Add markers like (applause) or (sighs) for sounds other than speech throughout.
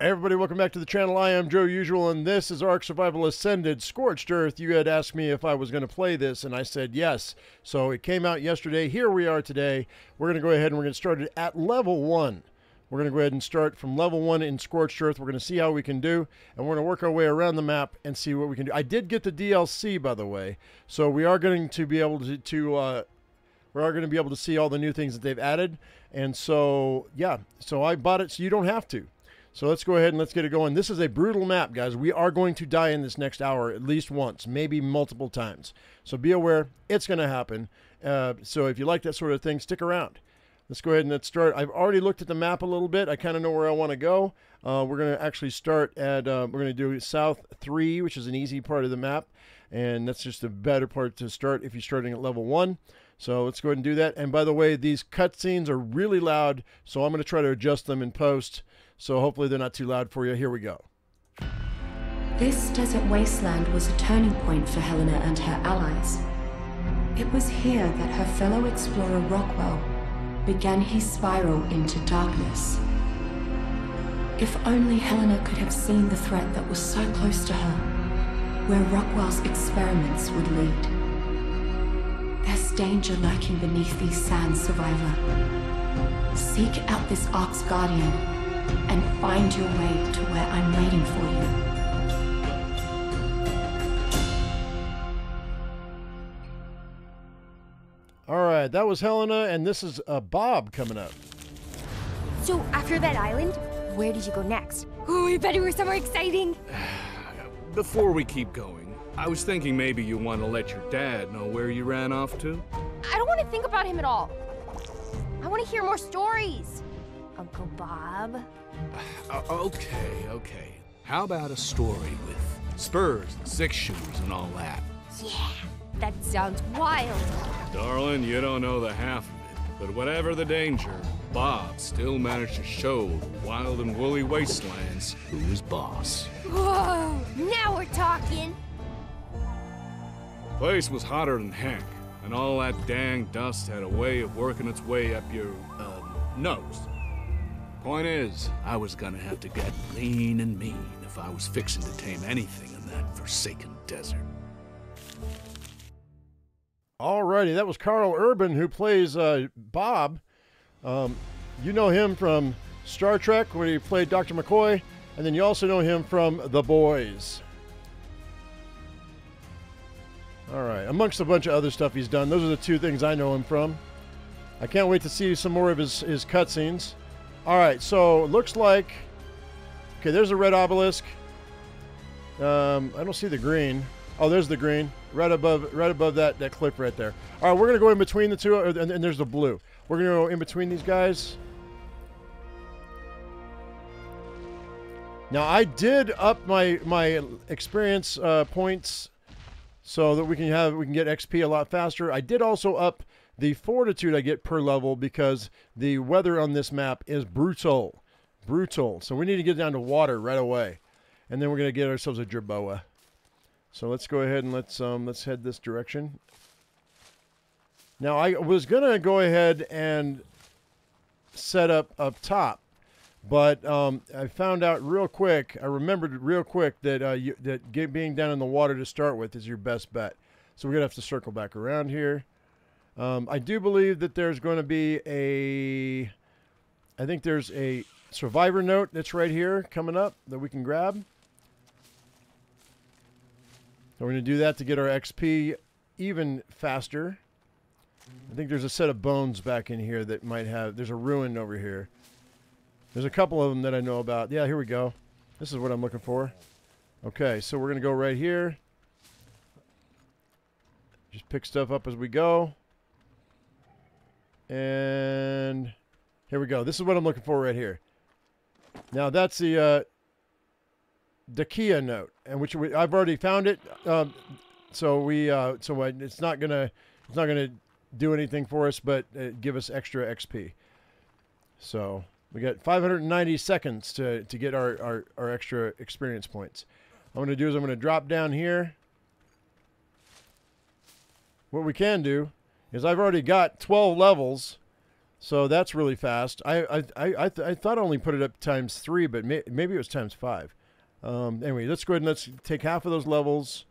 Everybody, welcome back to the channel. I am Joe Usual, and this is Ark Survival Ascended Scorched Earth. You had asked me if I was going to play this, and I said yes. So it came out yesterday. Here we are today. We're going to go ahead and we're going to start it at level one. We're going to go ahead and start from level one in Scorched Earth. We're going to see how we can do, and we're going to work our way around the map and see what we can do. I did get the DLC, by the way, so we are going to be able to, to uh, we are going to be able to see all the new things that they've added. And so, yeah, so I bought it so you don't have to. So let's go ahead and let's get it going. This is a brutal map, guys. We are going to die in this next hour at least once, maybe multiple times. So be aware, it's going to happen. Uh, so if you like that sort of thing, stick around. Let's go ahead and let's start. I've already looked at the map a little bit. I kind of know where I want to go. Uh, we're going to actually start at, uh, we're going to do South 3, which is an easy part of the map. And that's just a better part to start if you're starting at level 1. So let's go ahead and do that. And by the way, these cutscenes are really loud, so I'm going to try to adjust them in post. So hopefully they're not too loud for you. Here we go. This desert wasteland was a turning point for Helena and her allies. It was here that her fellow explorer Rockwell began his spiral into darkness. If only Helena could have seen the threat that was so close to her, where Rockwell's experiments would lead. There's danger lurking beneath these sands, survivor. Seek out this Ark's Guardian and find your way to where I'm waiting for you. All right, that was Helena, and this is uh, Bob coming up. So after that island, where did you go next? Oh, I bet it was somewhere exciting. (sighs) Before we keep going, I was thinking maybe you want to let your dad know where you ran off to. I don't want to think about him at all. I want to hear more stories. Uncle Bob. Uh, okay, okay. How about a story with spurs and six shooters and all that? Yeah, that sounds wild. Darling, you don't know the half of it, but whatever the danger, Bob still managed to show the wild and woolly wastelands who was boss. Whoa, now we're talking. Place was hotter than heck, and all that dang dust had a way of working its way up your, um, nose. Point is, I was gonna have to get lean and mean if I was fixing to tame anything in that forsaken desert. Alrighty, that was Karl Urban who plays uh, Bob. Um, you know him from Star Trek, where he played Dr. McCoy, and then you also know him from The Boys. All right, amongst a bunch of other stuff he's done, those are the two things I know him from. I can't wait to see some more of his, his cutscenes. All right, so it looks like. Okay, there's a red obelisk. Um, I don't see the green. Oh, there's the green right above, right above that that cliff right there. All right, we're gonna go in between the two, uh, and, and there's the blue. We're gonna go in between these guys. Now I did up my my experience uh, points so that we can have we can get XP a lot faster. I did also up the fortitude I get per level because the weather on this map is brutal, brutal. So we need to get down to water right away, and then we're gonna get ourselves a jerboa. So let's go ahead and let's um, let's head this direction. Now I was gonna go ahead and set up up top, but um, I found out real quick. I remembered real quick that uh, you, that get, being down in the water to start with is your best bet. So we're gonna have to circle back around here. Um, I do believe that there's going to be a. I think there's a survivor note that's right here coming up that we can grab. So we're going to do that to get our XP even faster. I think there's a set of bones back in here that might have. There's a ruin over here. There's a couple of them that I know about. Yeah, here we go. This is what I'm looking for. Okay, so we're going to go right here. Just pick stuff up as we go. And here we go. This is what I'm looking for right here. Now that's the uh, the Kia note, and which we, I've already found it. Um, so we uh, so I, it's not gonna it's not gonna do anything for us, but uh, give us extra XP. So we got 590 seconds to to get our our, our extra experience points. What I'm gonna do is I'm gonna drop down here. What we can do is I've already got 12 levels So that's really fast. I I, I, th- I thought I only put it up times three, but may- maybe it was times five. Um, anyway, let's go ahead and let's take half of those levels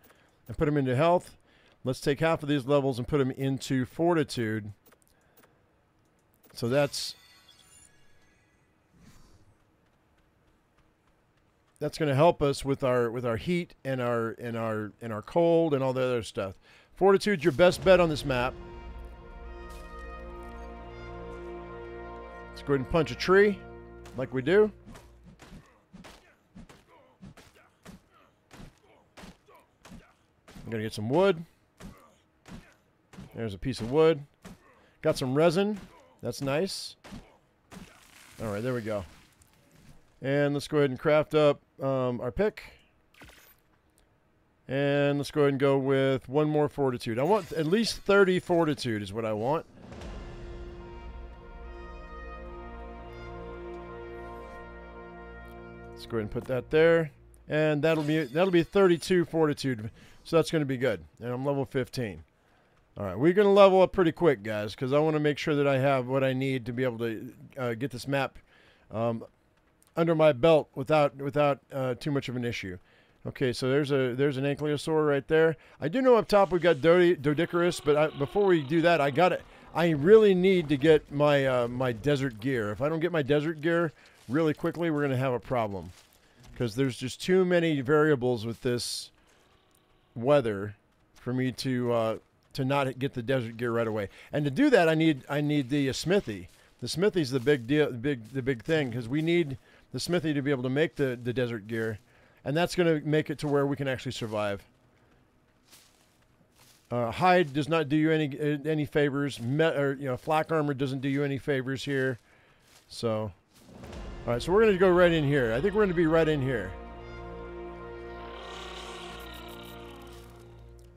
and put them into health. Let's take half of these levels and put them into fortitude. So that's that's going to help us with our with our heat and our and our and our cold and all the other stuff. Fortitude's your best bet on this map. Go ahead and punch a tree, like we do. I'm gonna get some wood. There's a piece of wood. Got some resin. That's nice. All right, there we go. And let's go ahead and craft up um, our pick. And let's go ahead and go with one more fortitude. I want at least 30 fortitude is what I want. Go ahead and put that there. And that'll be that'll be 32 fortitude. So that's going to be good. And I'm level 15. All right, we're going to level up pretty quick, guys, because I want to make sure that I have what I need to be able to uh, get this map um, under my belt without without uh, too much of an issue. Okay, so there's a there's an ankylosaur right there. I do know up top we've got Dodi- Doedicurus, but I, before we do that, I got it. I really need to get my uh, my desert gear. If I don't get my desert gear really quickly, we're gonna have a problem because there's just too many variables with this weather for me to uh, to not get the desert gear right away. And to do that, I need I need the uh, smithy. The smithy's the big deal, the big the big thing because we need the smithy to be able to make the the desert gear, and that's going to make it to where we can actually survive. Uh, hide does not do you any uh, any favors. Met, or you know, flak armor doesn't do you any favors here. So, all right, so we're going to go right in here. I think we're going to be right in here.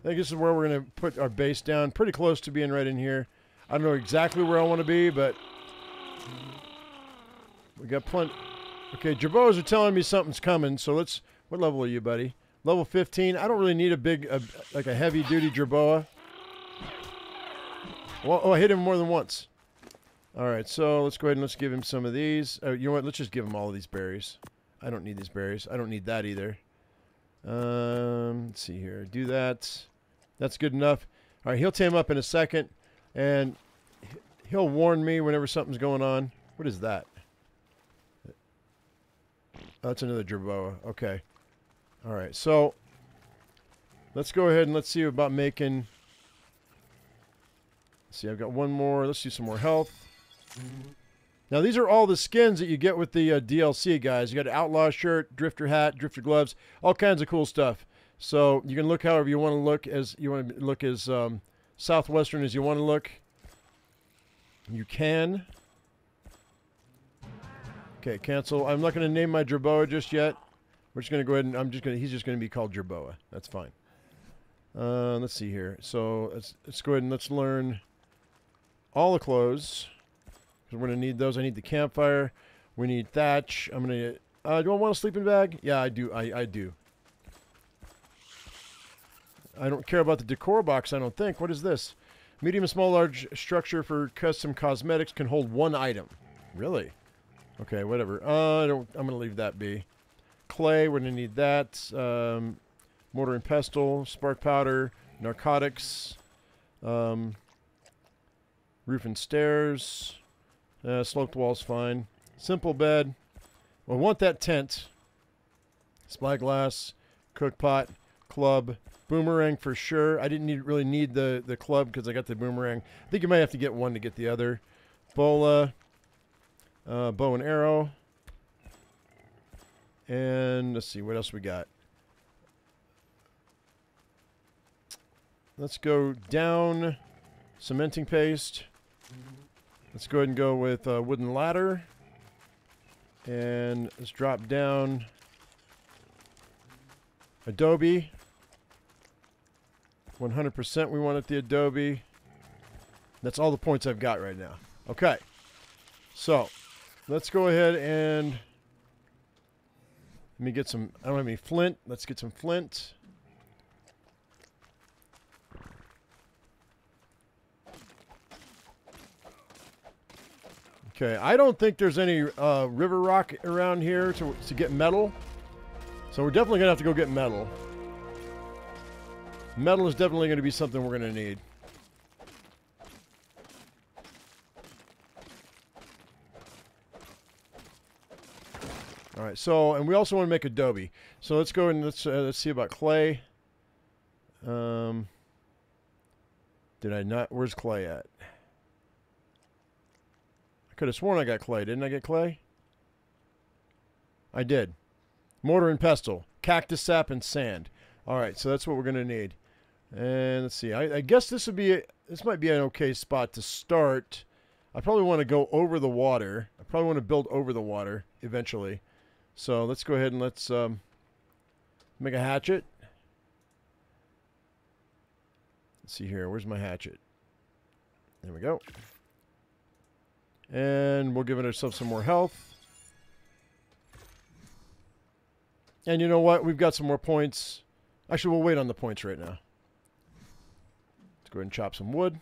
I think this is where we're going to put our base down, pretty close to being right in here. I don't know exactly where I want to be, but we got plenty. Okay, Jerboas are telling me something's coming, so let's. What level are you, buddy? Level 15. I don't really need a big, uh, like a heavy duty Jerboa. Well, oh, I hit him more than once. All right, so let's go ahead and let's give him some of these. Uh, you know what? Let's just give him all of these berries. I don't need these berries. I don't need that either. Um, let's see here. Do that. That's good enough. All right, he'll tame up in a second, and he'll warn me whenever something's going on. What is that? Oh, that's another Jerboa. Okay. All right, so let's go ahead and let's see about making. Let's see, I've got one more. Let's do some more health. Now these are all the skins that you get with the uh, DLC, guys. You got an outlaw shirt, drifter hat, drifter gloves, all kinds of cool stuff. So you can look however you want to look, as you want to look as um, southwestern as you want to look. You can. Okay, cancel. I'm not going to name my Jerboa just yet. We're just going to go ahead and I'm just going to. He's just going to be called Jerboa. That's fine. Uh, let's see here. So let's let's go ahead and let's learn all the clothes. We're going to need those. I need the campfire. We need thatch. I'm going to... Uh, do I want a sleeping bag? Yeah, I do. I, I do. I don't care about the decor box, I don't think. What is this? Medium, small, large structure for custom cosmetics can hold one item. Really? Okay, whatever. Uh, I don't, I'm going to leave that be. Clay, we're going to need that. Um, mortar and pestle, spark powder, narcotics, um, roof and stairs. Uh, sloped walls fine. Simple bed. I want that tent. Spyglass, cook pot, club, boomerang for sure. I didn't need, really need the, the club because I got the boomerang. I think you might have to get one to get the other. Bola, uh, bow and arrow. And let's see, what else we got? Let's go down. Cementing paste. Let's go ahead and go with a wooden ladder. And let's drop down Adobe. 100% we want wanted the Adobe. That's all the points I've got right now. Okay. So, let's go ahead and let me get some, I don't have any flint. Let's get some flint. Okay, I don't think there's any uh, river rock around here to, to get metal. So we're definitely going to have to go get metal. Metal is definitely going to be something we're going to need. All right, so, and we also want to make adobe. So let's go and let's, uh, let's see about clay. Um, did I not? Where's clay at? Could have sworn I got clay. Didn't I get clay? I did. Mortar and pestle, cactus sap, and sand. All right, so that's what we're going to need. And let's see. I, I guess this would be a, this might be an okay spot to start. I probably want to go over the water. I probably want to build over the water eventually. So let's go ahead and let's um, make a hatchet. Let's see here. Where's my hatchet? There we go. And we'll give ourselves some more health. And you know what? We've got some more points. Actually, we'll wait on the points right now. Let's go ahead and chop some wood.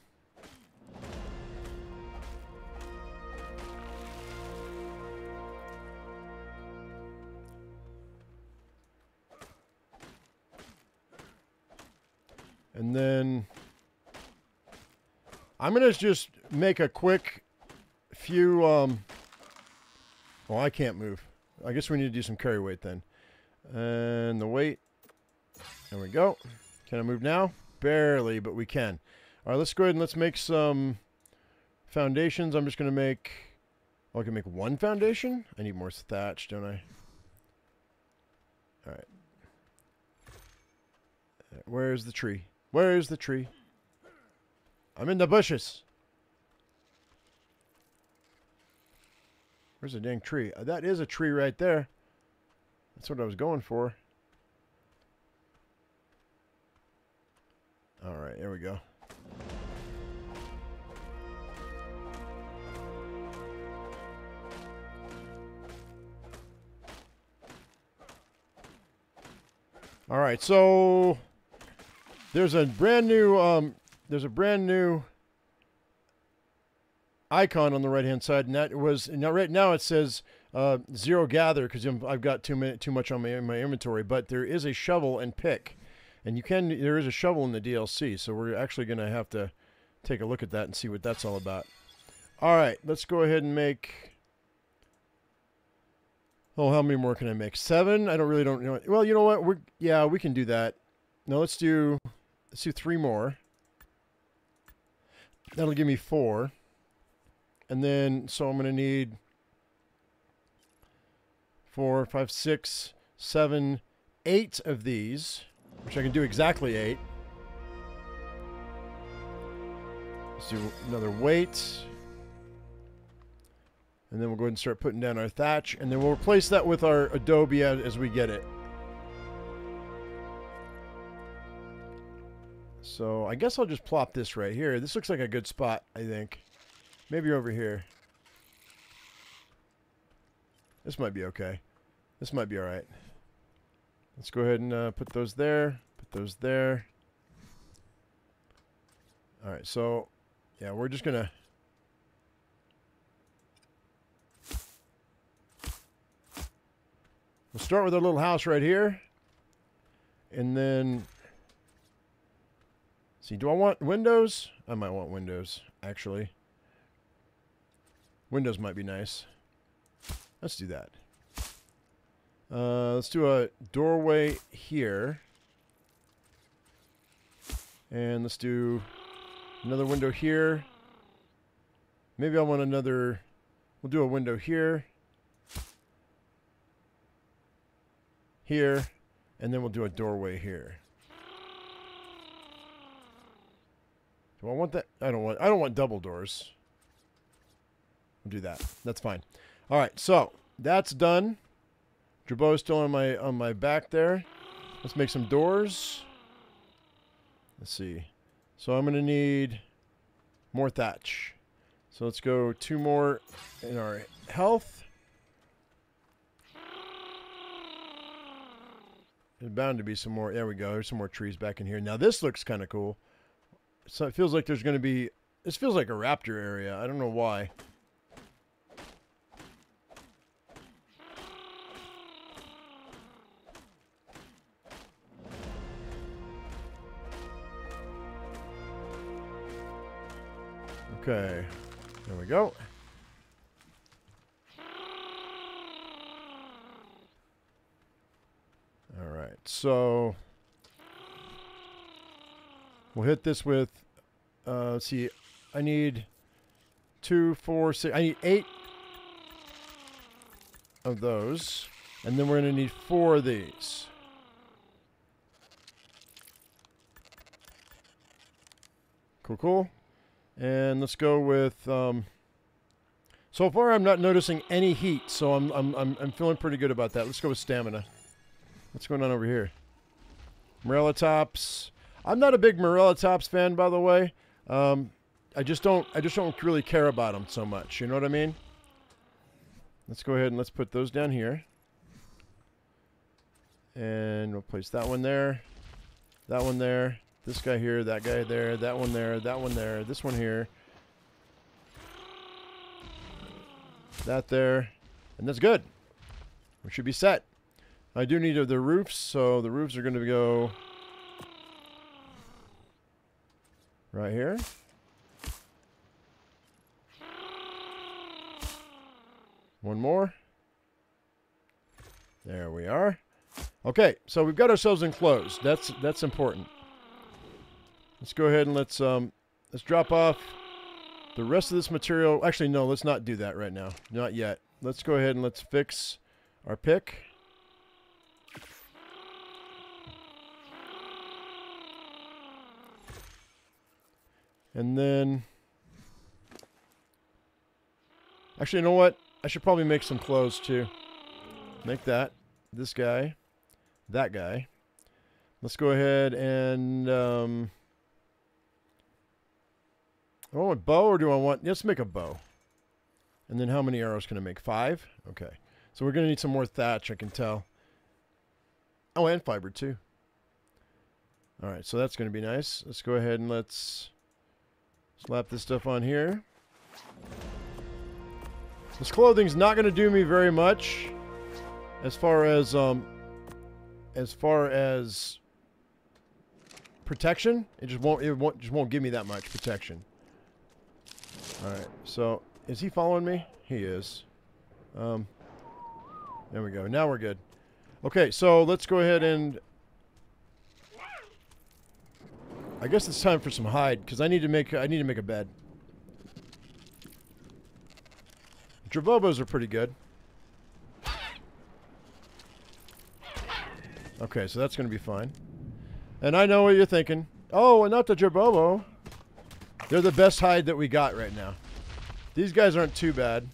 And then I'm going to just make a quick few, um, well, I can't move. I guess we need to do some carry weight then. And the weight, there we go. Can I move now? Barely, but we can. All right, let's go ahead and let's make some foundations. I'm just going to make, oh, I can make one foundation? I need more thatch, don't I? All right. Where's the tree? Where's the tree? I'm in the bushes. Where's the dang tree? Uh, that is a tree right there. That's what I was going for. All right, there we go. All right, so there's a brand new um, there's a brand new icon on the right hand side, and that was now right now it says uh, zero gather because I've got too many too much on my my inventory. But there is a shovel and pick, and you can there is a shovel in the DLC, so we're actually going to have to take a look at that and see what that's all about. All right, let's go ahead and make. Oh, how many more can I make? Seven? I don't really don't know. Well, you know what? We're yeah, we can do that. No, let's do let's do three more. That'll give me four. And then, so I'm going to need four, five, six, seven, eight of these, which I can do exactly eight. Let's do another weight. And then we'll go ahead and start putting down our thatch. And then we'll replace that with our adobe as we get it. So I guess I'll just plop this right here. This looks like a good spot, I think. Maybe over here. This might be okay. This might be alright. Let's go ahead and uh, put those there. Put those there. Alright, so, yeah, we're just to... We'll start with our little house right here. And then See, do I want windows? I might want windows, actually. Windows might be nice. Let's do that. Uh, let's do a doorway here. And let's do another window here. Maybe I want another... We'll do a window here. Here. And then we'll do a doorway here. Do I want that? I don't want. I don't want double doors. Do that. That's fine. All right. So that's done. is still on my on my back there. Let's make some doors. Let's see. So I'm gonna need more thatch. So let's go two more in our health. There's bound to be some more. There we go. There's some more trees back in here. Now this looks kind of cool. So it feels like there's going to be... This feels like a raptor area. I don't know why. Okay. There we go. All right. So we'll hit this with uh, let's see. I need two, four, six. I need eight of those. And then we're going to need four of these. Cool, cool. And let's go with. Um, so far, I'm not noticing any heat, so I'm, I'm, I'm, I'm feeling pretty good about that. Let's go with stamina. What's going on over here? Morellatops. I'm not a big Morellatops fan, by the way. Um, I just don't. I just don't really care about them so much. You know what I mean? Let's go ahead and let's put those down here. And we'll place that one there, that one there, this guy here, that guy there, that one there, that one there, this one here, that there, and that's good. We should be set. I do need the roofs, so the roofs are going to go right here. One more. There we are. Okay, so we've got ourselves enclosed. That's that's important. Let's go ahead and let's um let's drop off the rest of this material. Actually, no, let's not do that right now. Not yet. Let's go ahead and let's fix our pick. And then Actually, you know what? I should probably make some clothes too. Make that. This guy. That guy. Let's go ahead and... Um, I want a bow or do I want... Let's make a bow. And then how many arrows can I make? Five? Okay. So we're going to need some more thatch, I can tell. Oh, and fiber too. All right, so that's going to be nice. Let's go ahead and let's slap this stuff on here. This clothing's not going to do me very much as far as um as far as protection. It just won't it won't just won't give me that much protection. All right. So, is he following me? He is. Um There we go. Now we're good. Okay, so let's go ahead and I guess it's time for some hide because I need to make I need to make a bed. Dravobos are pretty good. Okay, so that's going to be fine. And I know what you're thinking. Oh, and not the Jerbobo. They're the best hide that we got right now. These guys aren't too bad.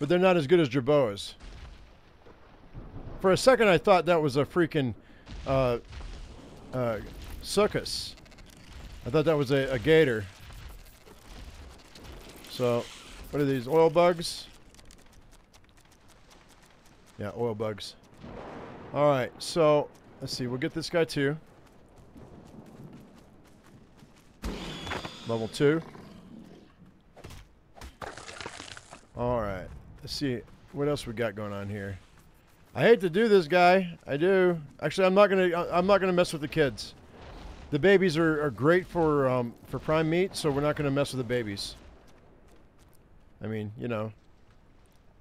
But they're not as good as Jerboas. For a second, I thought that was a freaking uh, uh, Succus. I thought that was a, a gator. So, what are these? Oil bugs? Yeah, oil bugs. Alright, so, let's see. We'll get this guy too. Level 2. Alright. Let's see. What else we got going on here? I hate to do this, guy. I do. Actually, I'm not gonna. I'm not gonna mess with the kids. The babies are, are great for um, for prime meat, so we're not gonna mess with the babies. I mean, you know.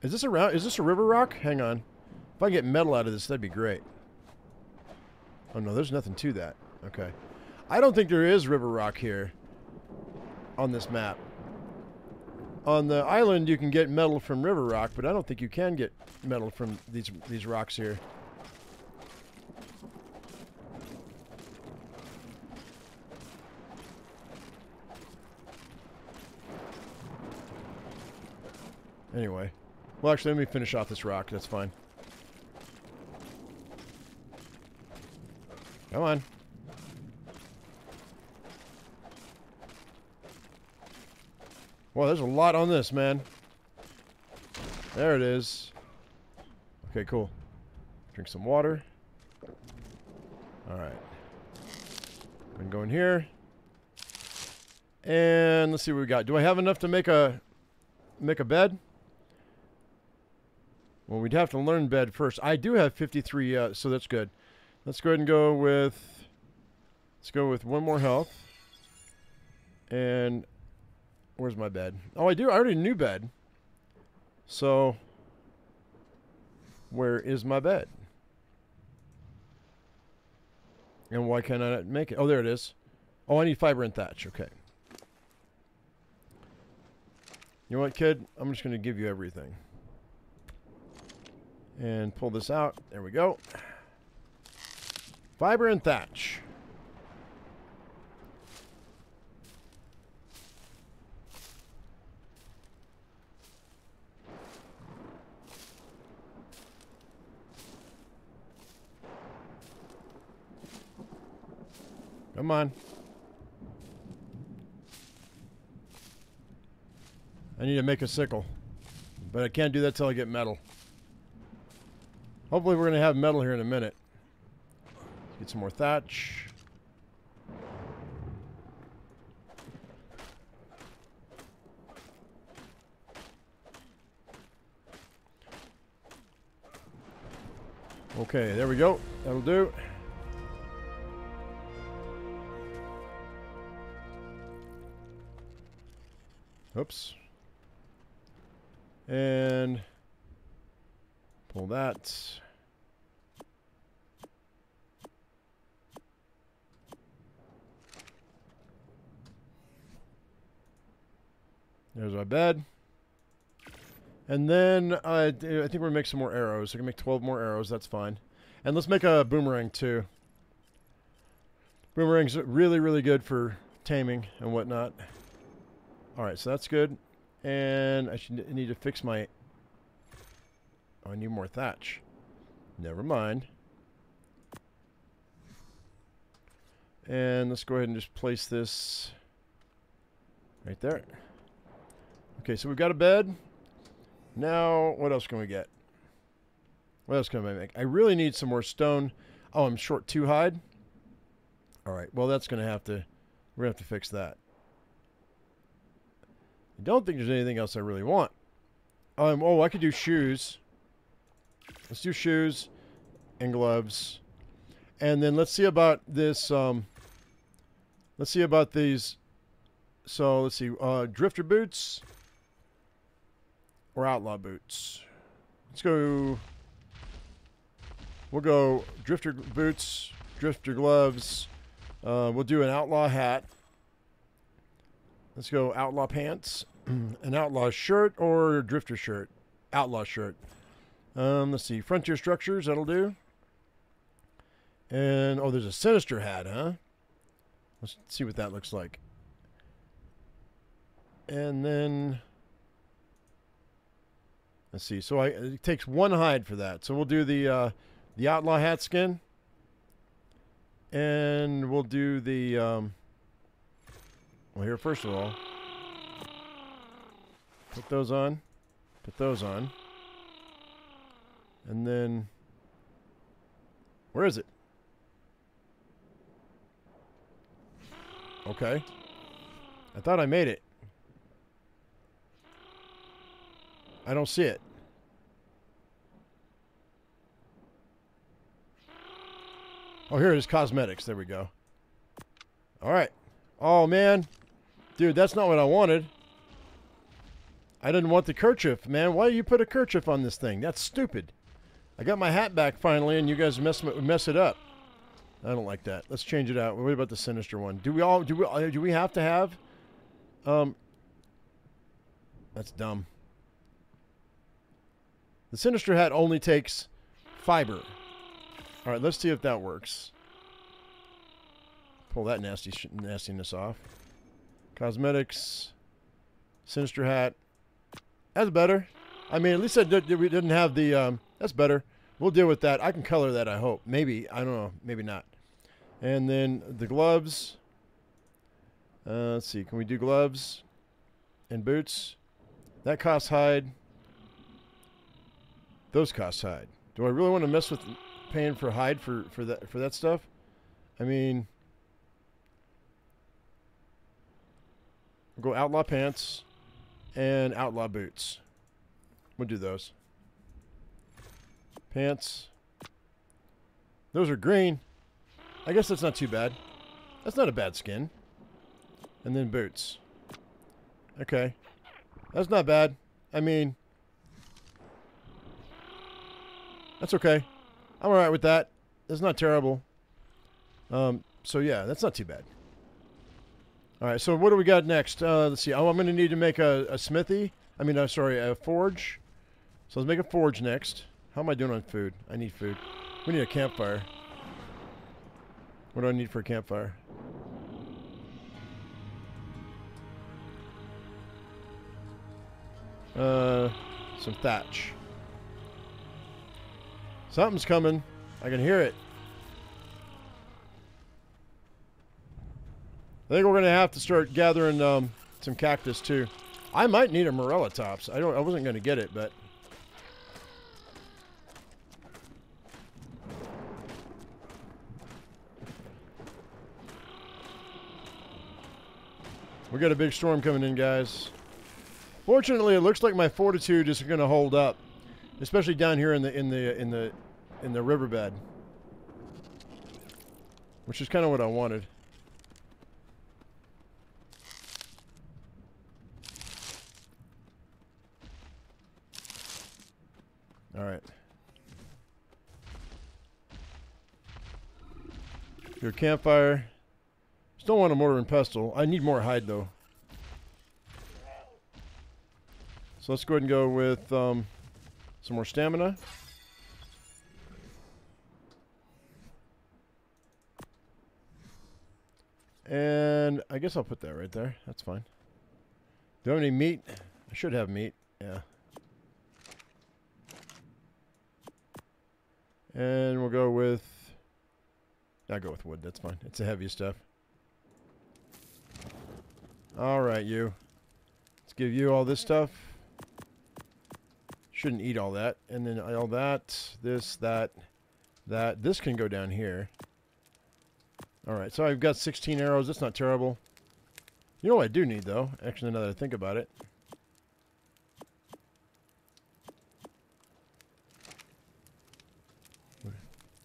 Is this a round? Is this a river rock? Hang on. If I get metal out of this, that'd be great. Oh no, there's nothing to that. Okay. I don't think there is river rock here on this map. On the island, you can get metal from river rock, but I don't think you can get metal from these these rocks here. Anyway. Well, actually, let me finish off this rock. That's fine. Come on. Well, there's a lot on this, man. There it is. Okay, cool. Drink some water. Alright. I'm going here. And let's see what we got. Do I have enough to make a make a bed? Well, we'd have to learn bed first. I do have 53, uh, so that's good. Let's go ahead and go with. Let's go with one more health. And where's my bed? Oh, I do. I already knew bed. So where is my bed? And why can't I not make it? Oh, there it is. Oh, I need fiber and thatch. Okay. You know what, kid? I'm just going to give you everything. And pull this out. There we go. Fiber and thatch. Come on. I need to make a sickle. But I can't do that till I get metal. Hopefully we're going to have metal here in a minute. Get some more thatch. Okay, there we go. That'll do. Oops. And pull that. There's our bed. And then uh, I think we're going to make some more arrows. I can make 12 more arrows. That's fine. And let's make a boomerang too. Boomerang's really, really good for taming and whatnot. All right, so that's good. And I should need to fix my... Oh, I need more thatch. Never mind. And let's go ahead and just place this right there. Okay, so we've got a bed. Now, what else can we get? What else can I make? I really need some more stone. Oh, I'm short two hide. All right, well, that's going to have to, we're going to have to fix that. I don't think there's anything else I really want. Um, oh, I could do shoes. Let's do shoes and gloves. And then let's see about this, um, let's see about these. So, let's see, uh, drifter boots or outlaw boots. Let's go. We'll go drifter boots, drifter gloves. Uh, we'll do an outlaw hat. Let's go outlaw pants, (clears throat) an outlaw shirt or drifter shirt. Outlaw shirt. Um, let's see, frontier structures. That'll do. And oh, there's a sinister hat, huh? Let's see what that looks like. And then Let's see. So I, it takes one hide for that. So we'll do the uh, the outlaw hat skin, and we'll do the. Um, well, here first of all, put those on, put those on, and then where is it? Okay. I thought I made it. I don't see it. Oh, here it is, cosmetics. There we go. All right. Oh, man. Dude, that's not what I wanted. I didn't want the kerchief, man. Why do you put a kerchief on this thing? That's stupid. I got my hat back finally, and you guys mess mess it up. I don't like that. Let's change it out. What about the sinister one? Do we all do we uh, do we have to have? Um. That's dumb. The Sinister Hat only takes fiber. All right, let's see if that works. Pull that nasty nastiness off. Cosmetics. Sinister Hat. That's better. I mean, at least I did, we didn't have the... Um, that's better. We'll deal with that. I can color that, I hope. Maybe. I don't know. Maybe not. And then the gloves. Uh, let's see. Can we do gloves and boots? That costs hide. Those cost hide. Do I really want to mess with paying for hide for, for that for that stuff? I mean, go outlaw pants and outlaw boots. We'll do those. Pants. Those are green. I guess that's not too bad. That's not a bad skin. And then boots. Okay. That's not bad. I mean, that's okay. I'm alright with that. That's not terrible. Um, so yeah, that's not too bad. All right, so what do we got next? Uh, let's see. Oh, I'm going to need to make a, a smithy. I mean, uh, sorry, a forge. So let's make a forge next. How am I doing on food? I need food. We need a campfire. What do I need for a campfire? Uh, some thatch. Something's coming. I can hear it. I think we're gonna have to start gathering um, some cactus too. I might need a Morellatops. I don't. I wasn't gonna get it, but we got a big storm coming in, guys. Fortunately, it looks like my fortitude is gonna hold up, especially down here in the in the in the in the riverbed, which is kind of what I wanted. All right. Your campfire. Still want a mortar and pestle. I need more hide though. So let's go ahead and go with um, some more stamina. And I guess I'll put that right there. That's fine. Do I have any meat? I should have meat. Yeah. And we'll go with... I'll go with wood. That's fine. It's the heavy stuff. All right, you. Let's give you all this stuff. Shouldn't eat all that. And then all that, this, that, that. This can go down here. All right, so I've got 16 arrows. That's not terrible. You know what I do need, though? Actually, now that I think about it.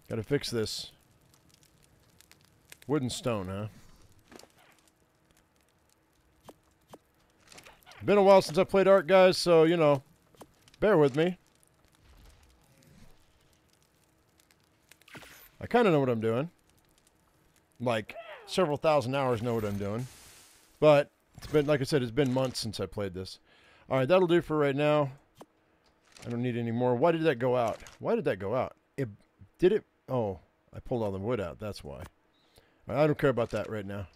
Gotta fix this. Wooden stone, huh? Been a while since I played Ark, guys, so, you know, bear with me. I kind of know what I'm doing. Like, several thousand hours know what I'm doing. But, it's been, like I said, it's been months since I played this. Alright, that'll do for right now. I don't need any more. Why did that go out? Why did that go out? It Did it Oh, I pulled all the wood out. That's why. I don't care about that right now.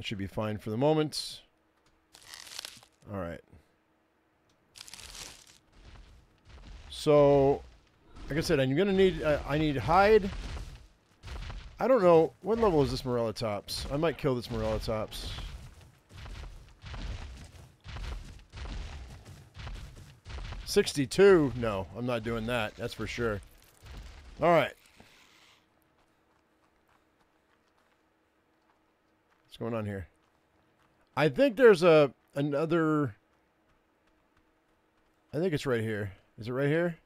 That should be fine for the moment. All right. So, like I said, I'm gonna need. Uh, I need hide. I don't know what level is this Morellatops. I might kill this Morellatops. 62? No, I'm not doing that. That's for sure. All right. Going on here? I think there's a another I think it's right here. Is it right here?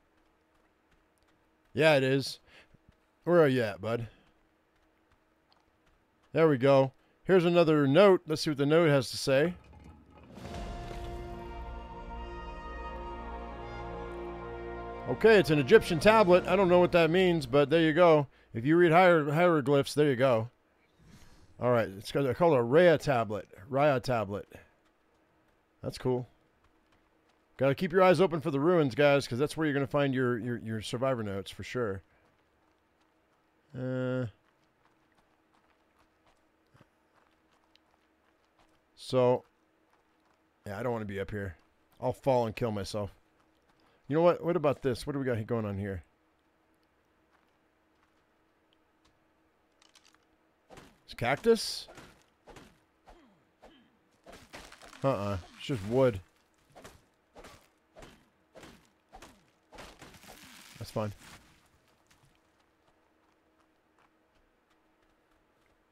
Yeah, it is. Where are you at, bud? There we go. Here's another note. Let's see what the note has to say. Okay, it's an Egyptian tablet. I don't know what that means, but there you go. If you read hier hieroglyphs, there you go. All right, it's called, called a Raia tablet. Raia tablet. That's cool. Got to keep your eyes open for the ruins, guys, because that's where you're going to find your, your, your survivor notes for sure. Uh, so, yeah, I don't want to be up here. I'll fall and kill myself. You know what? What about this? What do we got going on here? cactus? Uh-uh. It's just wood. That's fine.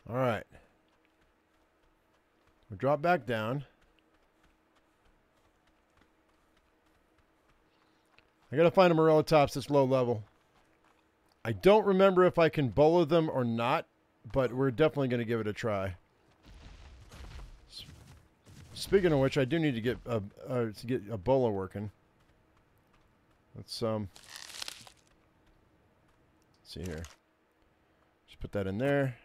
Alright. We drop back down. I gotta find a Morellatops that's low level. I don't remember if I can bolo them or not but we're definitely gonna give it a try. Speaking of which, I do need to get a uh, to get a bolo working. Let's um let's see here. Just put that in there.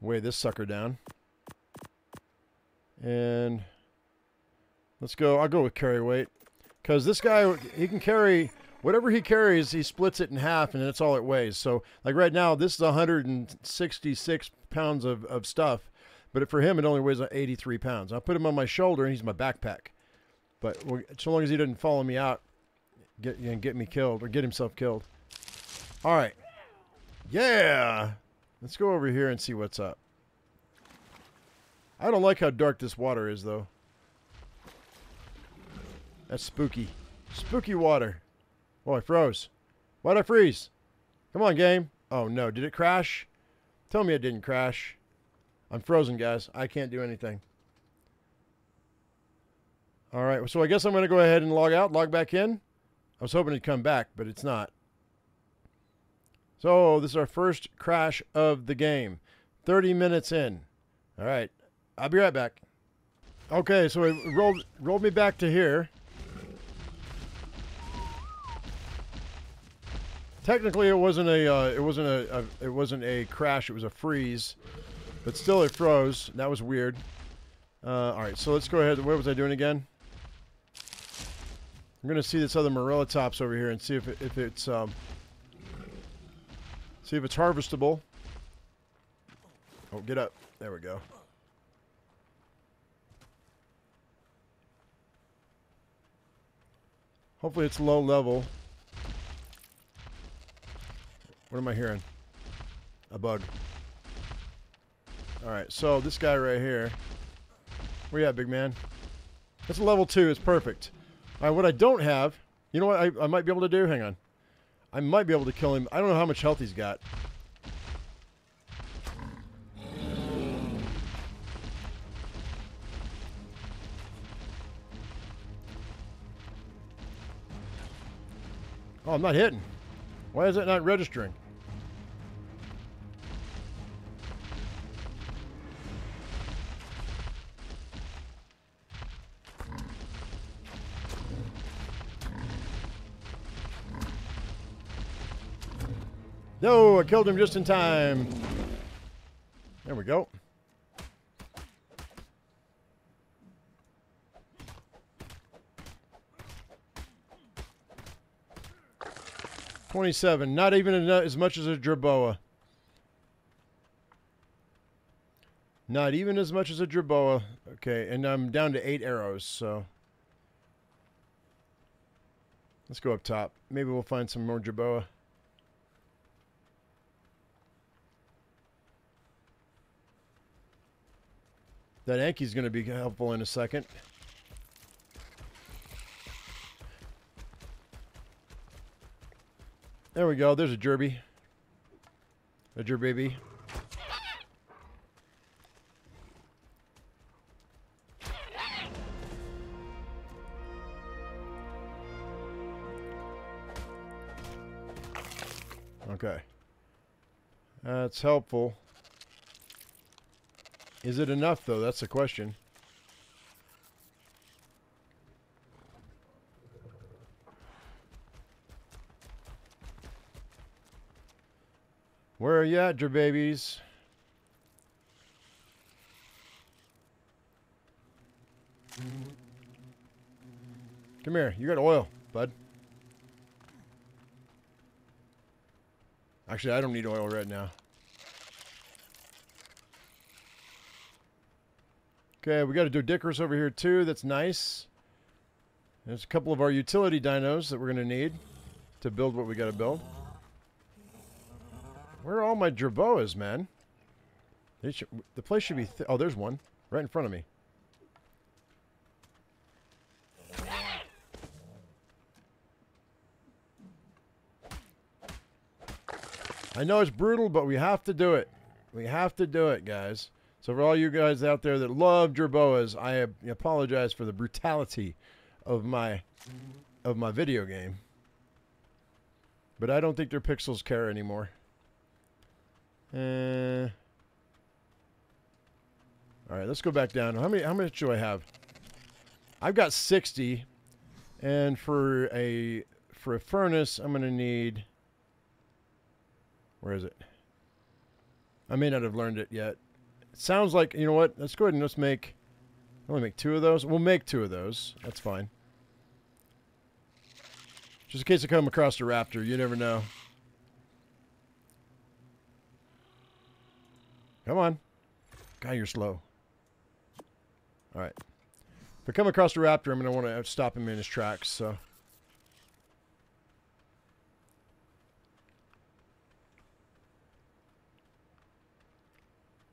Weigh this sucker down. And let's go. I'll go with carry weight. Because this guy, he can carry whatever he carries, he splits it in half and that's all it weighs. So, like right now, this is 166 pounds of, of stuff. But for him, it only weighs 83 pounds. I'll put him on my shoulder and he's my backpack. But so long as he doesn't follow me out get, and get me killed or get himself killed. All right. Yeah. Let's go over here and see what's up. I don't like how dark this water is, though. That's spooky. Spooky water. Oh, I froze. Why'd I freeze? Come on, game. Oh, no. Did it crash? Tell me it didn't crash. I'm frozen, guys. I can't do anything. All right. So I guess I'm going to go ahead and log out, log back in. I was hoping it'd come back, but it's not. So this is our first crash of the game. 30 minutes in. All right. I'll be right back. Okay, so it rolled rolled me back to here. Technically, it wasn't a uh, it wasn't a, a it wasn't a crash. It was a freeze, but still it froze. That was weird. Uh, all right, so let's go ahead. What was I doing again? I'm gonna see this other Morellatops over here and see if if it's um, see if it's harvestable. Oh, get up! There we go. Hopefully it's low level. What am I hearing? A bug. Alright, so this guy right here. Where you at, big man? That's a level 2. It's perfect. Alright, what I don't have... You know what I, I might be able to do? Hang on. I might be able to kill him. I don't know how much health he's got. Oh, I'm not hitting. Why is it not registering? No, I killed him just in time. There we go. Twenty-seven. Not even eno- as much as a Jerboa. Not even as much as a Jerboa. Okay, and I'm down to eight arrows, so. Let's go up top. Maybe we'll find some more Jerboa. That Anki's going to be helpful in a second. There we go. There's a Jerby. A Jerbaby. Okay. That's helpful. Is it enough, though? That's the question. Where are you at, your babies? Come here. You got oil, bud. Actually, I don't need oil right now. Okay, we got a Doedicurus over here too. That's nice. There's a couple of our utility dinos that we're going to need to build what we got to build. Where are all my Jerboas, man? Should, the place should be... Th oh, there's one. Right in front of me. I know it's brutal, but we have to do it. We have to do it, guys. So for all you guys out there that love Jerboas, I apologize for the brutality of my of my video game. But I don't think their pixels care anymore. Uh, all right, let's go back down. How many? How much do I have? I've got 60, and for a for a furnace, I'm gonna need. Where is it? I may not have learned it yet. It sounds like you know what? Let's go ahead and let's make. Only make two of those. We'll make two of those. That's fine. Just in case I come across a raptor, you never know. Come on. God, you're slow. All right. If I come across a raptor, I'm going to want to stop him in his tracks, so...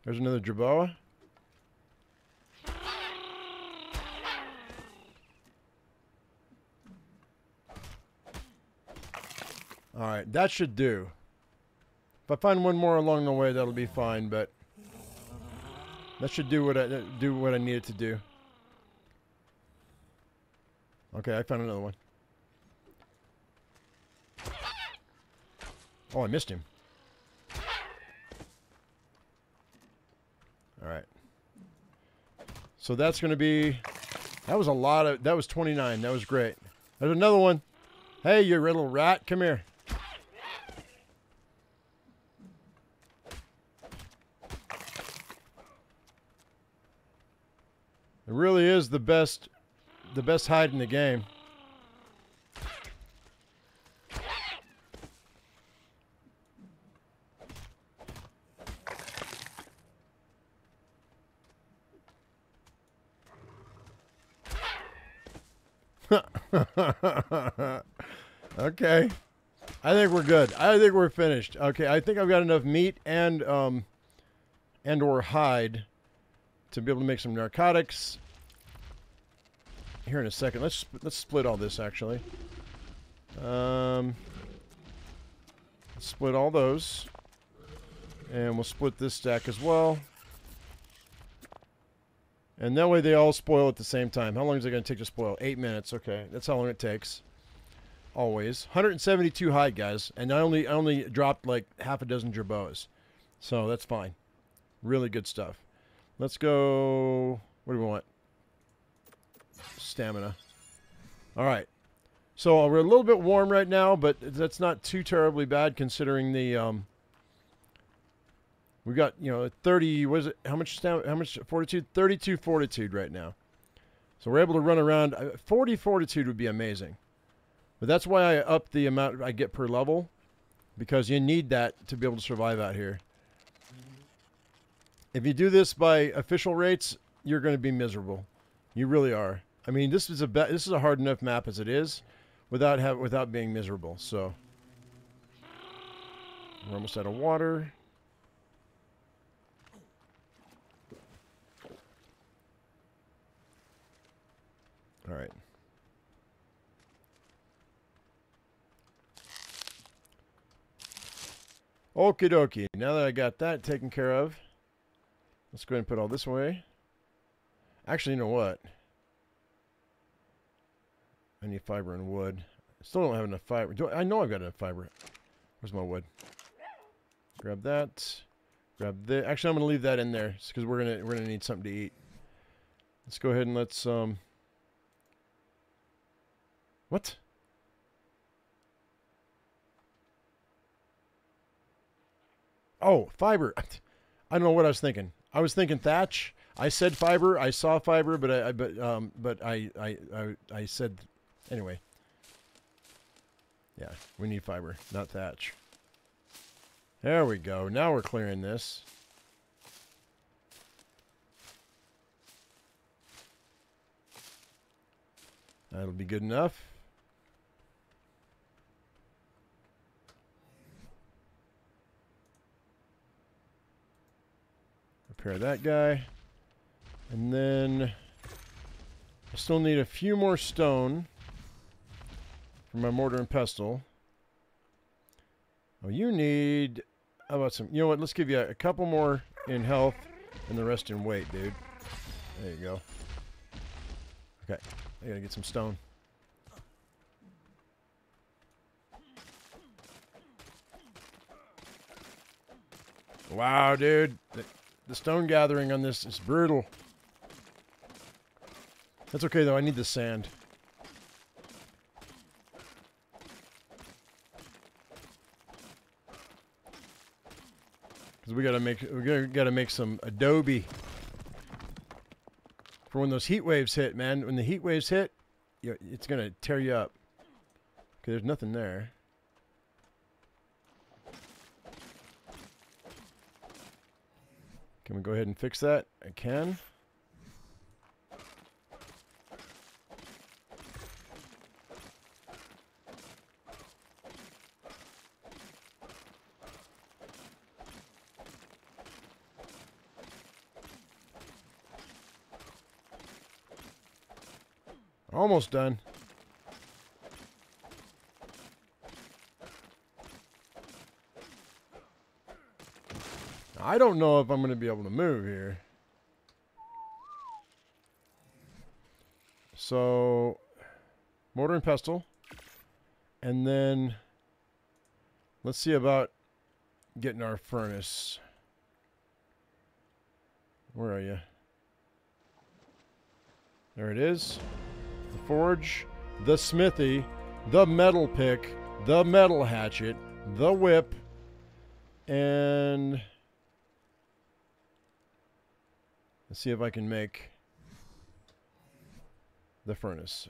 There's another Jerboa. Alright, that should do. If I find one more along the way, that'll be fine, but... That should do what I do what I needed to do. Okay, I found another one. Oh, I missed him. All right. So that's going to be That was a lot of that was 29. That was great. There's another one. Hey, you little rat, come here. It really is the best the best hide in the game. (laughs) okay. I think we're good. I think we're finished. Okay, I think I've got enough meat and um and or hide to be able to make some narcotics. Here in a second. Let's let's split all this actually. Um, split all those, and we'll split this stack as well. And that way they all spoil at the same time. How long is it going to take to spoil? Eight minutes. Okay, that's how long it takes. Always 172 hide, guys, and I only I only dropped like half a dozen jerboas, so that's fine. Really good stuff. Let's go. What do we want? Stamina. All right. So we're a little bit warm right now, but that's not too terribly bad considering the um. We got you know 30. Was it how much? How much fortitude? 32 fortitude right now. So we're able to run around. Uh, 40 fortitude would be amazing, but that's why I up the amount I get per level, because you need that to be able to survive out here. If you do this by official rates, you're going to be miserable. You really are. I mean, this is a this is a hard enough map as it is, without have without being miserable. So we're almost out of water. All right. Okie dokie. Now that I got that taken care of. Let's go ahead and put all this away. Actually, you know what? I need fiber and wood. Still don't have enough fiber. Do I, I know I've got enough fiber. Where's my wood? Grab that. Grab the. Actually, I'm gonna leave that in there because we're gonna we're gonna need something to eat. Let's go ahead and let's um. What? Oh, fiber. (laughs) I don't know what I was thinking. I was thinking thatch. I said fiber. I saw fiber, but I, I but um but I, I I I said anyway. Yeah, we need fiber, not thatch. There we go. Now we're clearing this. That'll be good enough. Repair that guy. And then I still need a few more stone for my mortar and pestle. Oh, you need... How about some... You know what? Let's give you a, a couple more in health and the rest in weight, dude. There you go. Okay. I gotta get some stone. Wow, dude. The, stone gathering on this is brutal. That's okay, though. I need the sand. Because we gotta make we gotta make some adobe for when those heat waves hit, man. When the heat waves hit, it's gonna tear you up. Okay, there's nothing there. Can we go ahead and fix that? I can. Almost done. I don't know if I'm going to be able to move here. So, mortar and pestle. And then, let's see about getting our furnace. Where are you? There it is. The forge, the smithy, the metal pick, the metal hatchet, the whip, and let's see if I can make the furnace.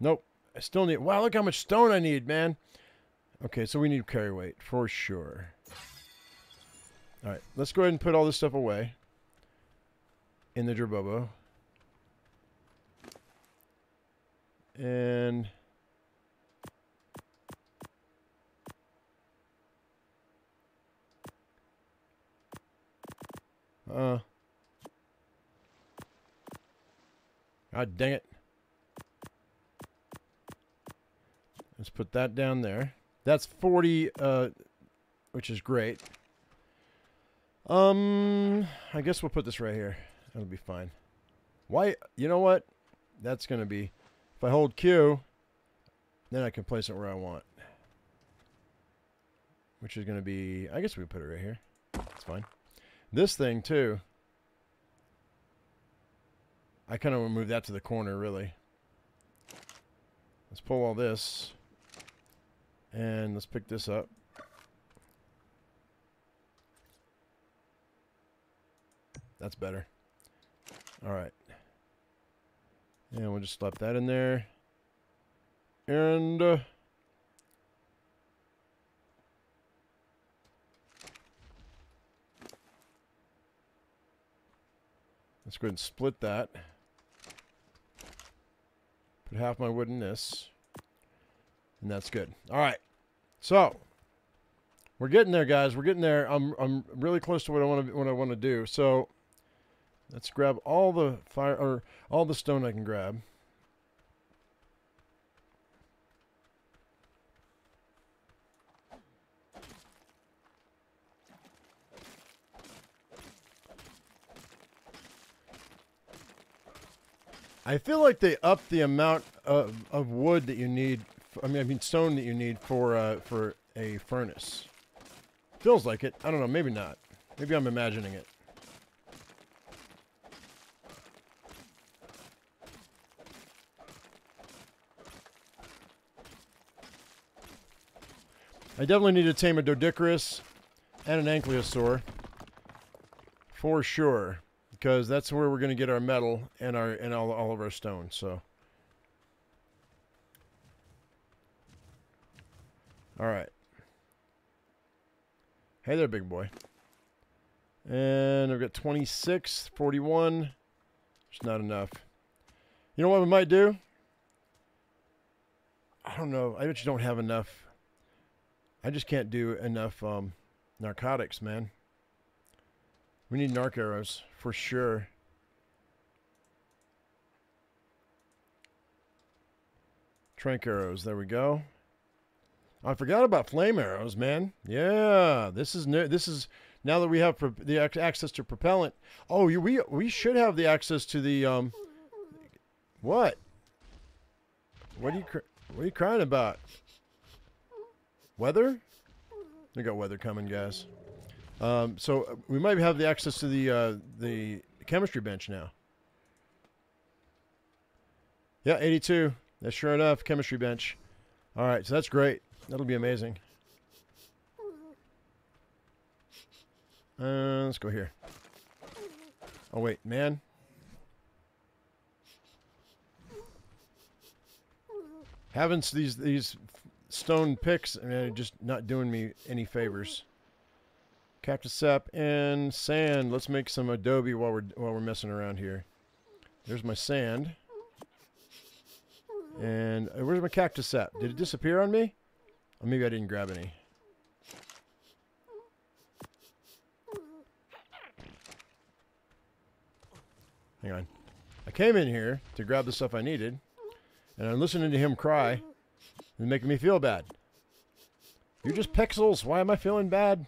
Nope. I still need... Wow, look how much stone I need, man. Okay, so we need carry weight for sure. All right, let's go ahead and put all this stuff away in the Jerbobo. And uh God dang it. Let's put that down there. That's 40 uh which is great. Um I guess we'll put this right here. That'll be fine. Why? You know what? That's going to be... If I hold Q, then I can place it where I want. Which is going to be... I guess we put it right here. That's fine. This thing, too. I kind of want to move that to the corner, really. Let's pull all this. And let's pick this up. That's better. All right. And we'll just slap that in there. And... Uh, let's go ahead and split that. Put half my wood in this. And that's good. All right. So, we're getting there, guys. We're getting there. I'm I'm really close to what I want to what I want to do. So, Let's grab all the fire or all the stone I can grab. I feel like they upped the amount of, of wood that you need. I mean, I mean stone that you need for uh, for a furnace. Feels like it. I don't know. Maybe not. Maybe I'm imagining it. I definitely need to tame a Doedicurus and an Ankylosaur. For sure. Because that's where we're going to get our metal and our and all, all of our stone. So. Alright. Hey there, big boy. And I've got 26, 41. It's not enough. You know what we might do? I don't know. I you don't have enough I just can't do enough um, narcotics, man. We need narc arrows for sure. Trank arrows. There we go. I forgot about flame arrows, man. Yeah, this is new. This is now that we have the access to propellant. Oh, we we should have the access to the um. What? What are you What are you crying about? Weather? We got weather coming, guys. Um, so uh, we might have the access to the uh, the chemistry bench now. Yeah, 82. That's sure enough, chemistry bench. All right, so that's great. That'll be amazing. Uh, let's go here. Oh wait, man. Having these these stone picks uh, just not doing me any favors. Cactus sap and sand. Let's make some adobe while we're while we're messing around here. There's my sand. And uh, where's my cactus sap? Did it disappear on me? Or maybe I didn't grab any. Hang on. I came in here to grab the stuff I needed, and I'm listening to him cry. It's making me feel bad. You're just pixels. Why am I feeling bad?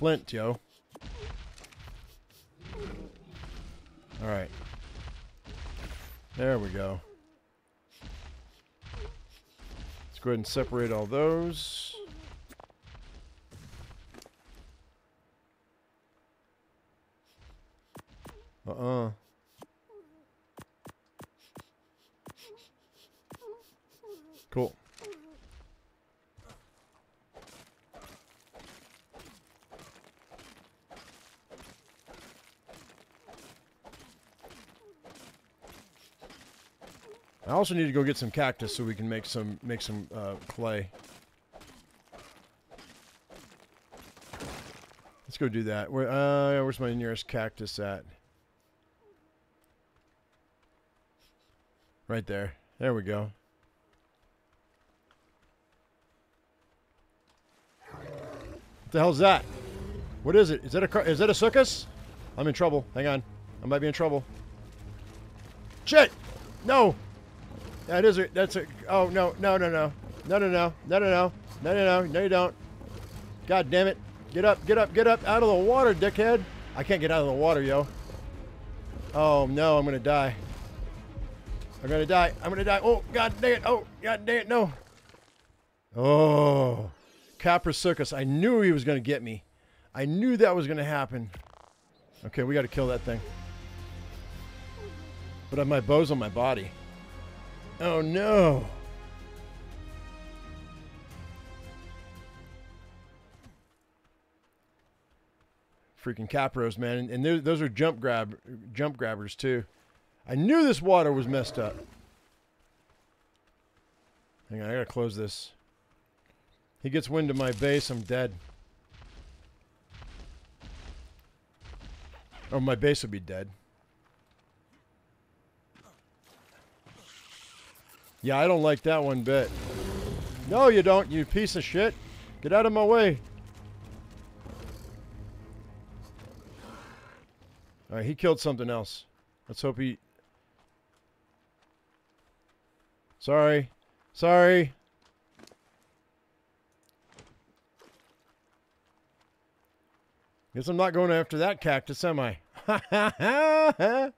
Flint, yo. All right. There we go. Let's go ahead and separate all those. Uh-uh. Cool. I also need to go get some cactus so we can make some make some uh, clay. Let's go do that. Where uh, where's my nearest cactus at? Right there. There we go. What the hell's that? What is it? Is that a? Is that a circus? I'm in trouble. Hang on. I might be in trouble. Shit! No! That is a. That's a. Oh no! No! No! No! No! No! No! No! No! No! No! No! No! No! You don't. God damn it! Get up! Get up! Get up! Out of the water, dickhead! I can't get out of the water, yo. Oh no! I'm gonna die. I'm gonna die. I'm gonna die. Oh God dang it! Oh God dang it! No. Oh, Kaprosuchus. I knew he was gonna get me. I knew that was gonna happen. Okay, we got to kill that thing. But I have my bow's on my body. Oh no. Freaking capros, man, and, and those- are jump grab, jump grabbers too. I knew this water was messed up. Hang on, I gotta close this. He gets wind of my base, I'm dead. Or my base will be dead. Yeah, I don't like that one bit. No, you don't, you piece of shit. Get out of my way. Alright, he killed something else. Let's hope he... Sorry. Sorry. Guess I'm not going after that cactus, am I? (laughs)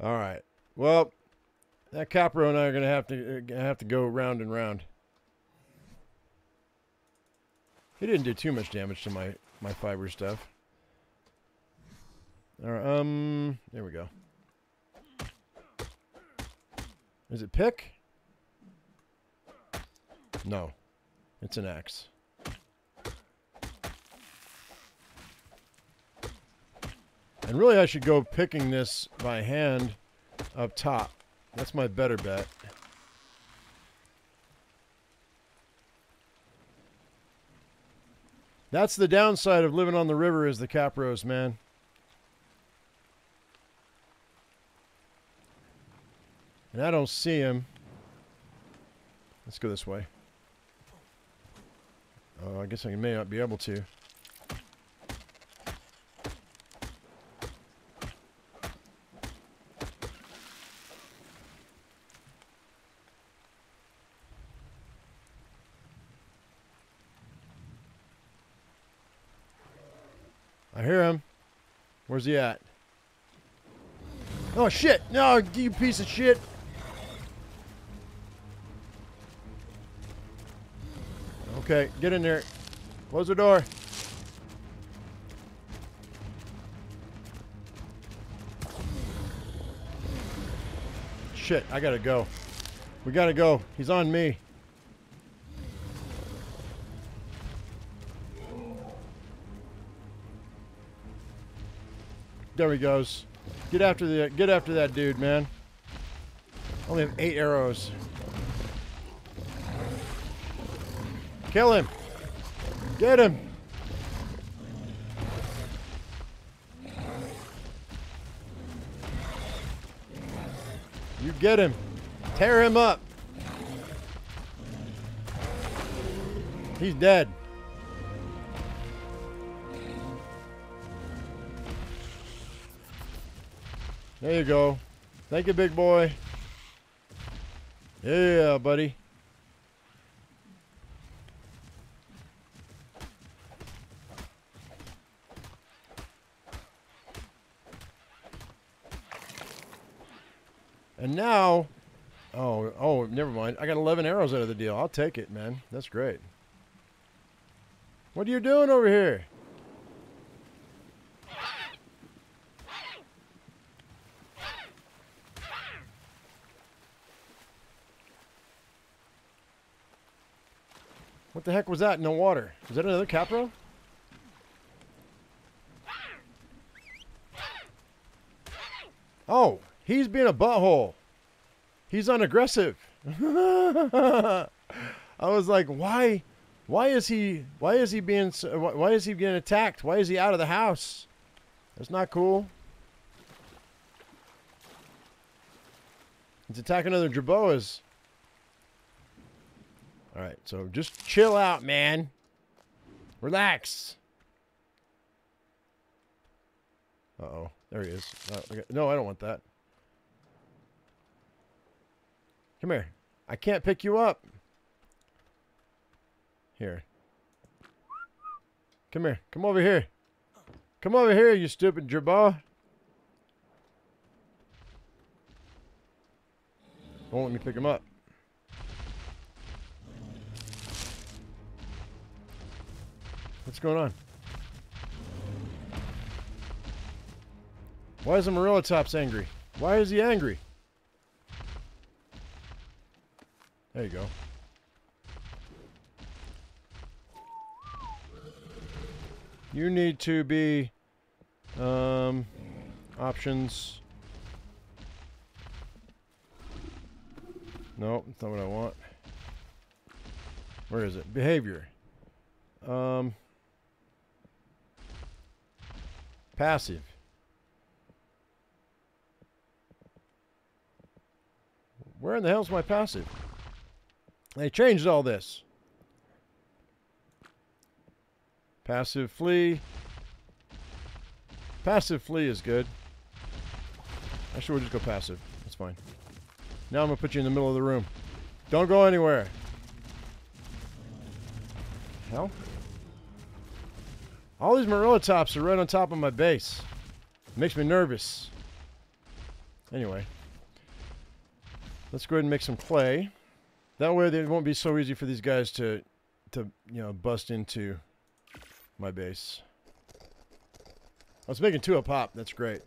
All right. Well, that Capro and I are gonna have to uh, gonna have to go round and round. He didn't do too much damage to my my fiber stuff. All right. Um. There we go. Is it pick? No, it's an axe. And really, I should go picking this by hand up top. That's my better bet. That's the downside of living on the river is the capros, man. And I don't see him. Let's go this way. Oh, I guess I may not be able to. I hear him. Where's he at? Oh shit! No, you piece of shit! Okay, get in there. Close the door. Shit, I gotta go. We gotta go. He's on me. There he goes. Get after the get after that dude, man. Only have eight arrows. Kill him. Get him. You get him. Tear him up. He's dead. There you go. Thank you, big boy. Yeah, buddy. And now, oh, oh, never mind. I got 11 arrows out of the deal. I'll take it, man. That's great. What are you doing over here? What the heck was that in the water? Is that another capro? Oh, he's being a butthole. He's unaggressive. (laughs) I was like, why? Why is he? Why is he being? Why is he getting attacked? Why is he out of the house? That's not cool. He's attacking other Jerboas. All right, so just chill out, man. Relax. Uh oh, there he is. Uh, got- no, I don't want that. Come here. I can't pick you up. Here. Come here. Come over here. Come over here, you stupid jerboa. Won't let me pick him up. What's going on? Why is the Tops angry? Why is he angry? There you go. You need to be um, options. No, that's not what I want. Where is it? Behavior. Um, passive. Where in the hell's my passive? They changed all this. Passive flee. Passive flee is good. Actually, we'll just go passive. That's fine. Now I'm going to put you in the middle of the room. Don't go anywhere. Hell? All these Morellatops are right on top of my base. Makes me nervous. Anyway. Let's go ahead and make some clay. That way it won't be so easy for these guys to, to you know, bust into my base. I was making two a pop. That's great.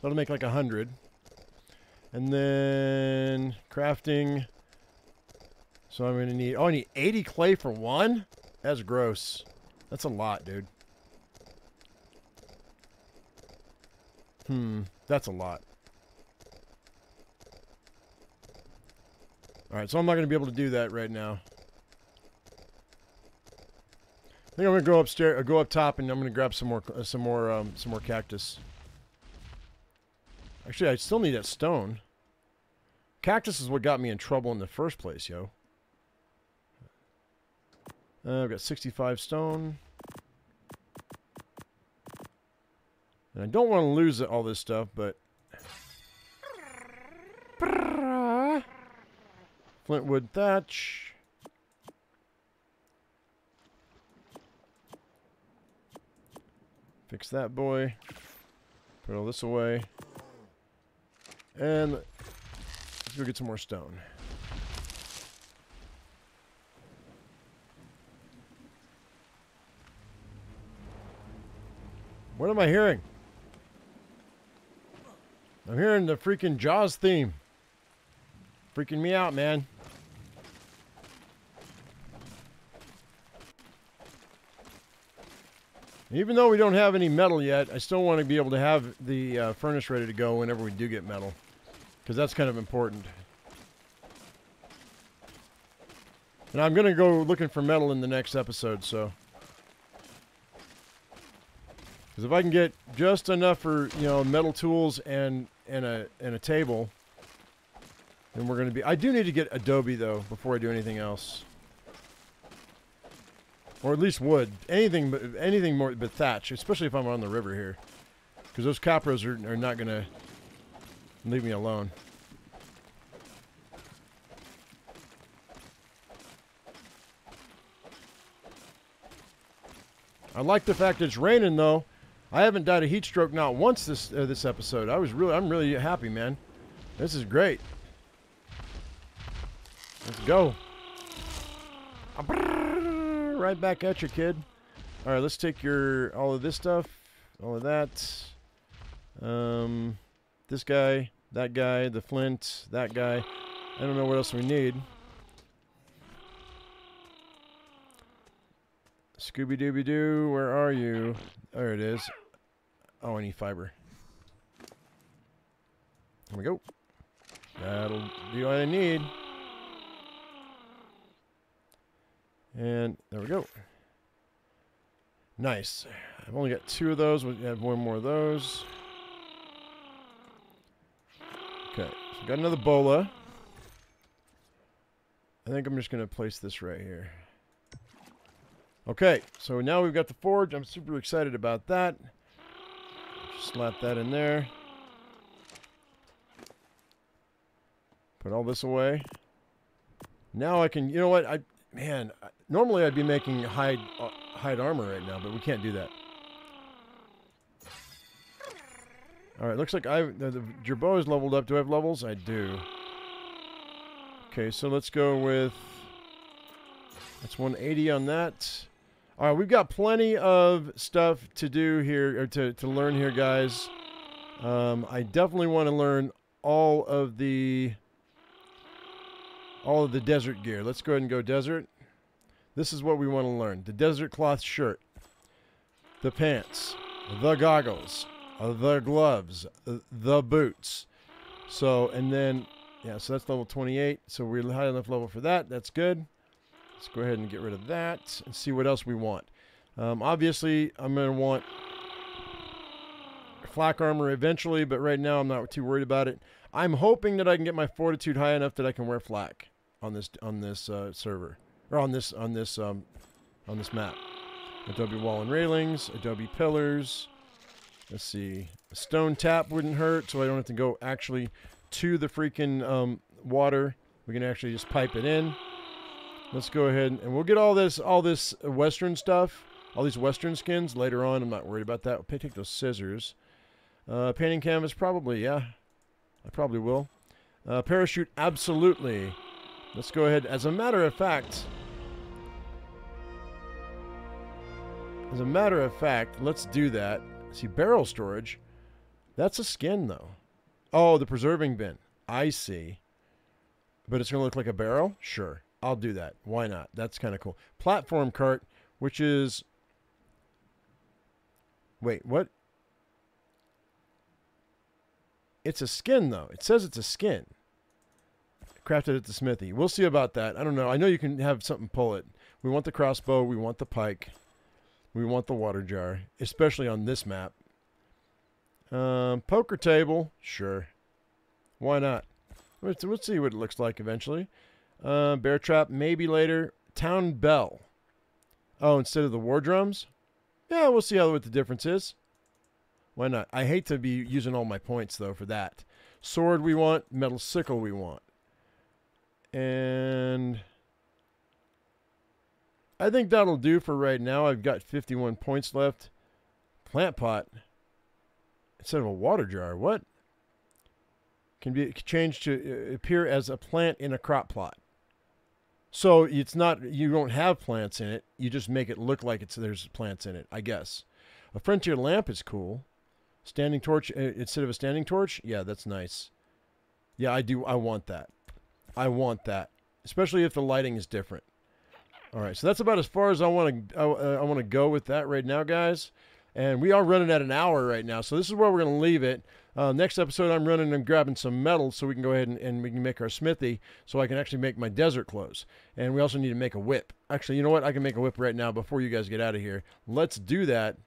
That'll make like a hundred. And then crafting. So I'm gonna need. Oh, I need 80 clay for one. That's gross. That's a lot, dude. Hmm, that's a lot. All right, so I'm not gonna be able to do that right now. I think I'm gonna go upstairs, uh, go up top, and I'm gonna grab some more, uh, some more, um, some more cactus. Actually, I still need that stone. Cactus is what got me in trouble in the first place, yo. Uh, I've got 65 stone. And I don't want to lose all this stuff, but... Flintwood thatch. Fix that boy. Put all this away. And let's go get some more stone. What am I hearing? I'm hearing the freaking Jaws theme. Freaking me out, man. Even though we don't have any metal yet, I still want to be able to have the uh, furnace ready to go whenever we do get metal. Because that's kind of important. And I'm going to go looking for metal in the next episode, so... Because if I can get just enough for, you know, metal tools and, and, a, and a table, then we're going to be... I do need to get Adobe, though, before I do anything else. Or at least wood. Anything but anything more but thatch, especially if I'm on the river here. Because those capros are, are not going to leave me alone. I like the fact it's raining though. I haven't died a heat stroke not once this uh, this episode. I was really I'm really happy, man. This is great. Let's go. Right back at you, kid. All right, let's take your all of this stuff, all of that. Um, this guy, that guy, the flint, that guy. I don't know what else we need. Scooby Dooby Doo, where are you? There it is. Oh, I need fiber. Here we go. That'll be what I need. And there we go. Nice. I've only got two of those. We have one more of those. Okay, so got another bola. I think I'm just going to place this right here. Okay, so now we've got the forge. I'm super excited about that. Slap that in there. Put all this away. Now I can, you know what? I man, normally I'd be making hide uh, hide armor right now, but we can't do that. All right, looks like I the, the Jerboa is leveled up. Do I have levels? I do. Okay, so let's go with that's 180 on that. All right, we've got plenty of stuff to do here, or to, to learn here, guys. Um, I definitely want to learn all of the all of the desert gear. Let's go ahead and go desert. This is what we want to learn. The desert cloth shirt, the pants, the goggles, the gloves, the boots. So, and then, yeah, so that's level 28. So we're high enough level for that. That's good. Let's go ahead and get rid of that and see what else we want. Um, obviously, I'm going to want flak armor eventually, but right now I'm not too worried about it. I'm hoping that I can get my fortitude high enough that I can wear flak on this on this uh, server or on this on this um, on this map. Adobe wall and railings, Adobe pillars. Let's see, a stone tap wouldn't hurt, so I don't have to go actually to the freaking um, water. We can actually just pipe it in. Let's go ahead and we'll get all this all this western stuff, all these western skins later on. I'm not worried about that. We'll take those scissors. Uh, painting canvas, probably, yeah. I probably will. Uh, parachute, absolutely. Let's go ahead. As a matter of fact, as a matter of fact, let's do that. See, barrel storage. That's a skin, though. Oh, the preserving bin. I see. But it's going to look like a barrel? Sure. I'll do that. Why not? That's kind of cool. Platform cart, which is. Wait, what? It's a skin, though. It says it's a skin. Crafted at the smithy. We'll see about that. I don't know. I know you can have something pull it. We want the crossbow. We want the pike. We want the water jar, especially on this map. Um, poker table. Sure. Why not? Let's, let's see what it looks like eventually. Uh, bear trap, maybe later. Town bell. Oh, instead of the war drums? Yeah, we'll see how what the difference is. Why not? I hate to be using all my points, though, for that. Sword we want. Metal sickle we want. And... I think that'll do for right now. I've got 51 points left. plant pot instead of a water jar. What? Can be changed to uh, appear as a plant in a crop plot. So it's not you don't have plants in it. You just make it look like it's there's plants in it. I guess. A frontier lamp is cool. Standing torch uh, instead of a standing torch. Yeah, that's nice. Yeah, I do. I want that. I want that, especially if the lighting is different. All right, so that's about as far as I want to. Uh, I want to go with that right now, guys. And we are running at an hour right now, so this is where we're going to leave it. Uh, next episode, I'm running and grabbing some metal so we can go ahead and, and we can make our smithy so I can actually make my desert clothes. And we also need to make a whip. Actually, you know what? I can make a whip right now before you guys get out of here. Let's do that.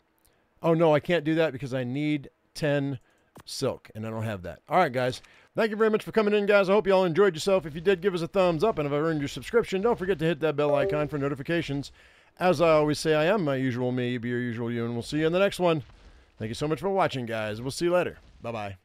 Oh, no, I can't do that because I need 10 silk, and I don't have that. All right, guys. Thank you very much for coming in, guys. I hope you all enjoyed yourself. If you did, give us a thumbs up, and if I've earned your subscription, don't forget to hit that bell icon for notifications. As I always say, I am my usual me, be your usual you, and we'll see you in the next one. Thank you so much for watching, guys. We'll see you later. Bye bye.